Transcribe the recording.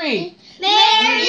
me. Merry